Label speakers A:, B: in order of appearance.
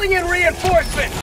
A: Calling in reinforcements!